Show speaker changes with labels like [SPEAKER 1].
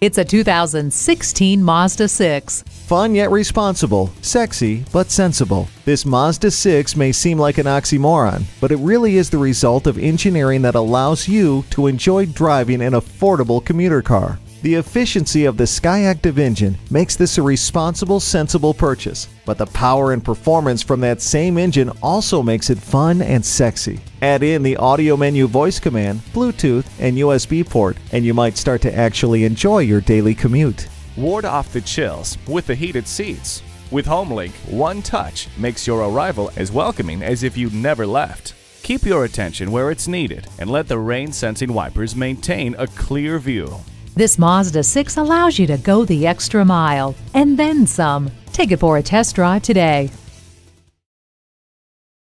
[SPEAKER 1] It's a 2016 Mazda 6.
[SPEAKER 2] Fun yet responsible, sexy but sensible. This Mazda 6 may seem like an oxymoron, but it really is the result of engineering that allows you to enjoy driving an affordable commuter car. The efficiency of the Skyactiv engine makes this a responsible, sensible purchase, but the power and performance from that same engine also makes it fun and sexy. Add in the audio menu voice command, Bluetooth, and USB port, and you might start to actually enjoy your daily commute.
[SPEAKER 3] Ward off the chills with the heated seats. With HomeLink, one touch makes your arrival as welcoming as if you'd never left. Keep your attention where it's needed and let the rain sensing wipers maintain a clear view.
[SPEAKER 1] This Mazda 6 allows you to go the extra mile and then some. Take it for a test drive today.